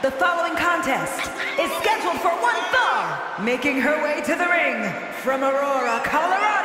The following contest is scheduled for one fall, making her way to the ring from Aurora, Colorado,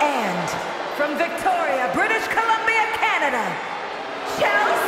And from Victoria, British Columbia, Canada, Chelsea